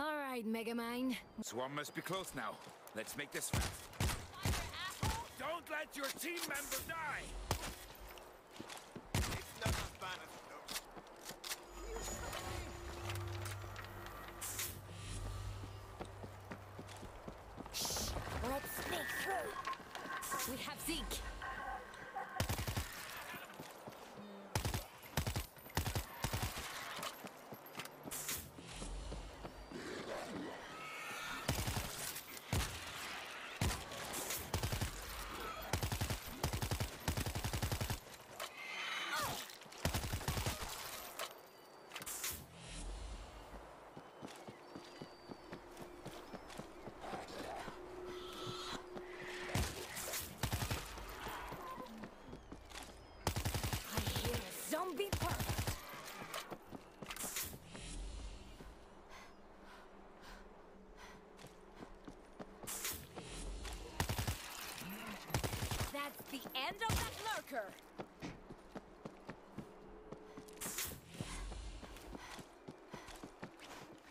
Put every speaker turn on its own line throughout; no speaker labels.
All right, Megamind.
Swarm must be close now. Let's make this fast. Don't let your team member die!
It's not as bad as it looks.
Let's sneak through. We have Zeke. I hear a zombie perfect. That's the end of that lurker.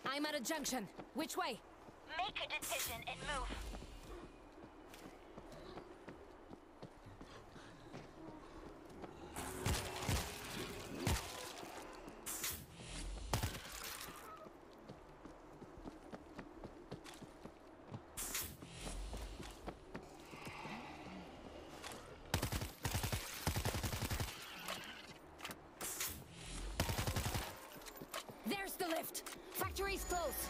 I'm at a junction. Which way?
Make a decision and move.
There's the lift. Factory's close.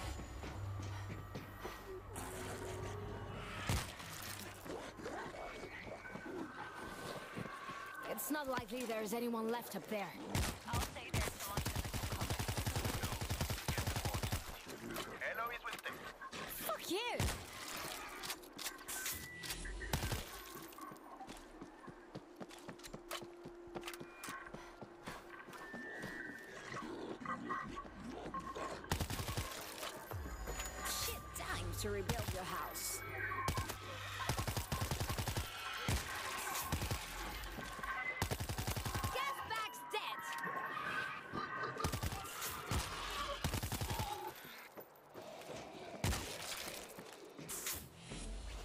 It's not likely there's anyone left up there.
I'll stay there so long as the come.
Hello is with them.
Fuck you! Shit time to rebuild your house.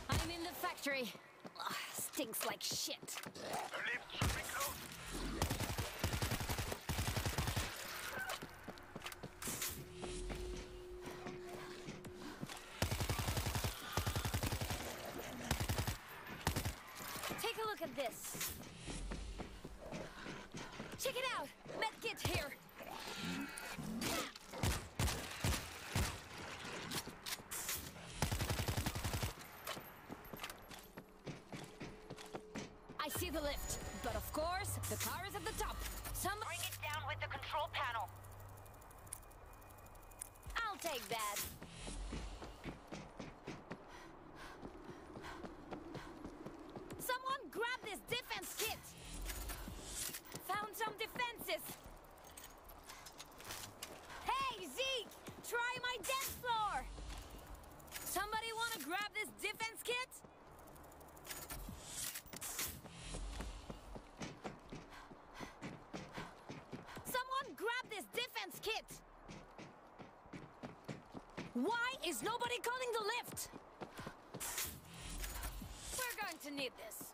I'm in the factory. Stinks like shit.
The lift should be closed.
Take a look at this. Check it out! Medkit here! I see the lift, but of course, the car is at the top. Some...
Bring it down with the control panel.
I'll take that. Someone grab this defense kit! Found some defenses! Hey, Zeke! Try my dance floor! Somebody wanna grab this defense kit? Someone grab this defense kit! Why is nobody calling the lift? We're going to need this.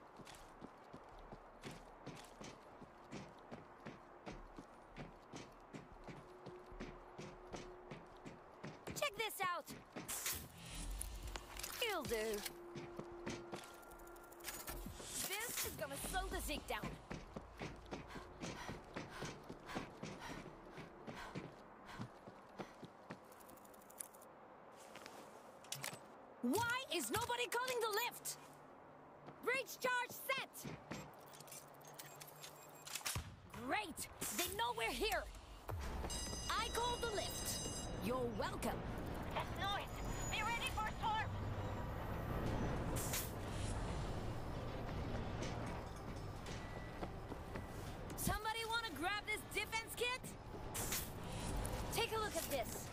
Check this out. It'll do. This is gonna slow the Zeke down. Why is nobody calling the lift? Breach charge set! Great! They know we're here! I called the lift. You're welcome. This.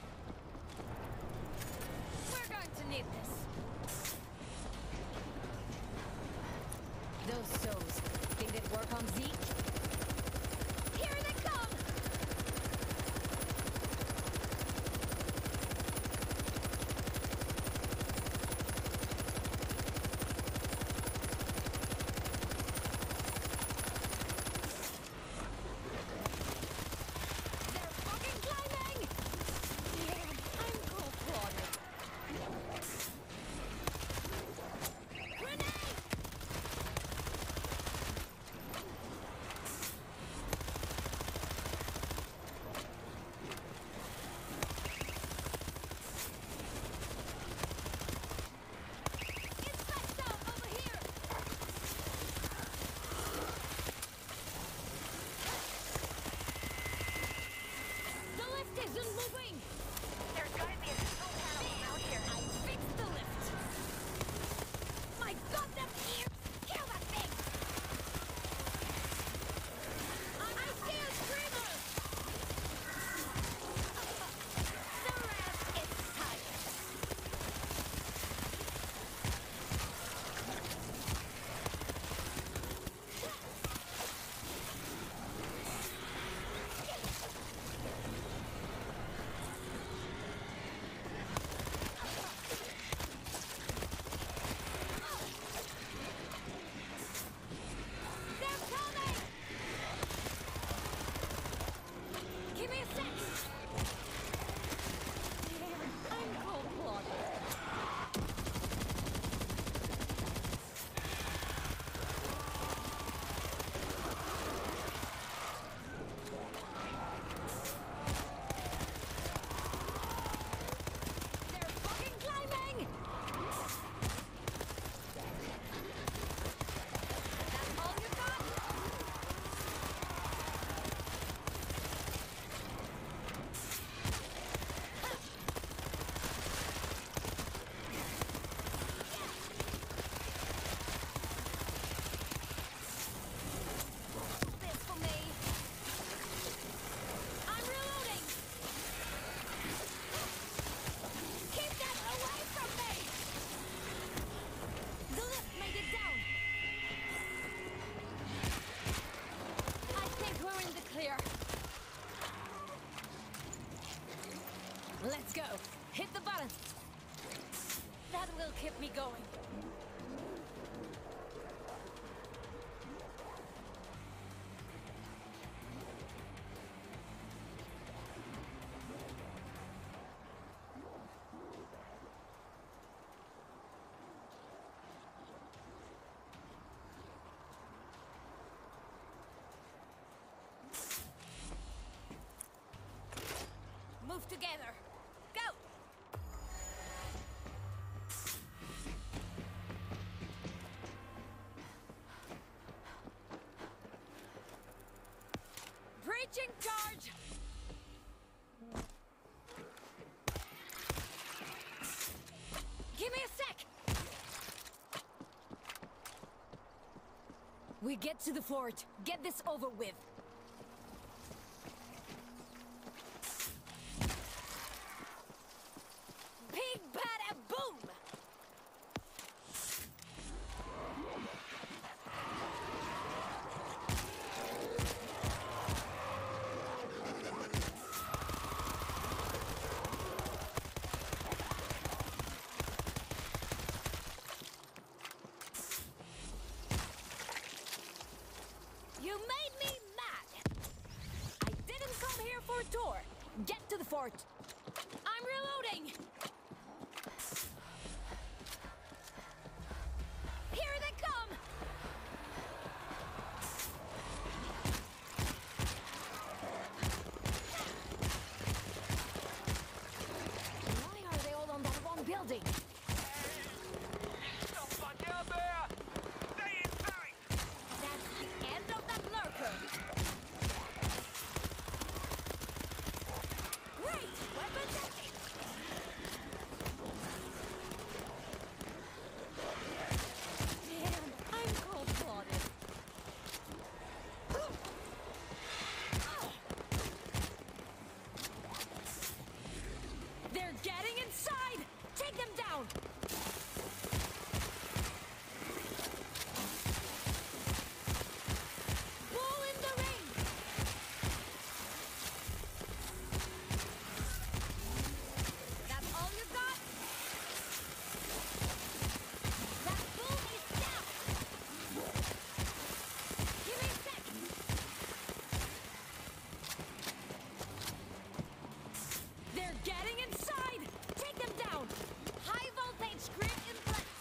Me going. Move together. Breaching charge! Give me a sec! We get to the fort. Get this over with. You made me mad! I didn't come here for a tour. Get to the fort. I'm reloading! Here they come! Why are they all on that one building?
Somebody out there! Stay inside!
That's the end of that lurker! Wait! Weapon testing! Damn, I'm cold-blooded. They're getting inside! Take them down! Bull in the ring! That's all you got? That bull is down! Give me a sec! They're getting inside! Take them down! High voltage grid in place!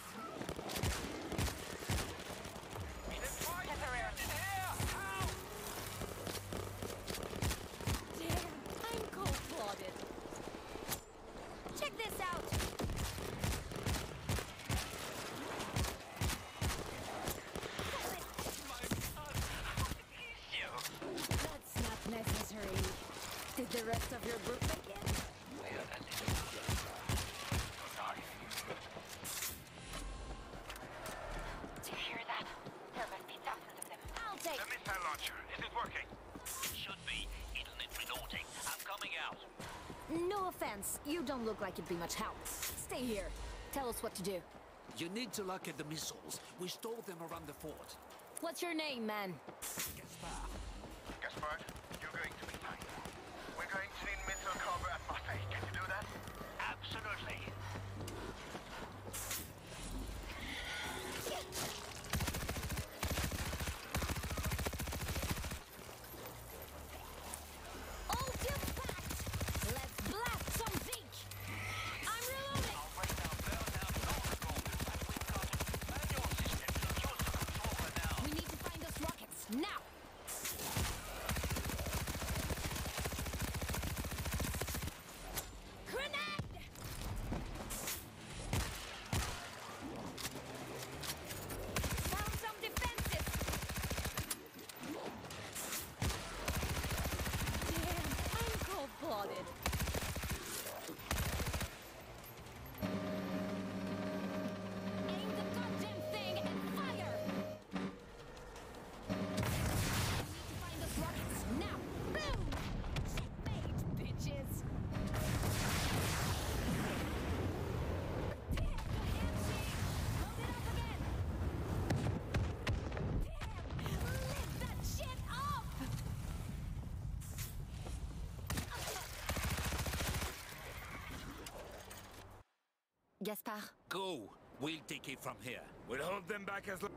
Damn, I'm cold-blooded. Check this out! That's not necessary. Did the rest of your group make it?
Do you hear that? There must be thousands of them.
I'll take
The missile launcher, is it working?
Should be. It'll need reloading. I'm coming out.
No offense, you don't look like you'd be much help. Stay here. Tell us what to do.
You need to locate the missiles. We stole them around the fort.
What's your name, man?
Gaspar.
Gaspard, you're going to be fine. We're going to need. Can you do that?
Absolutely.
Gaspard,
Go. We'll take it from here. We'll hold them back as long...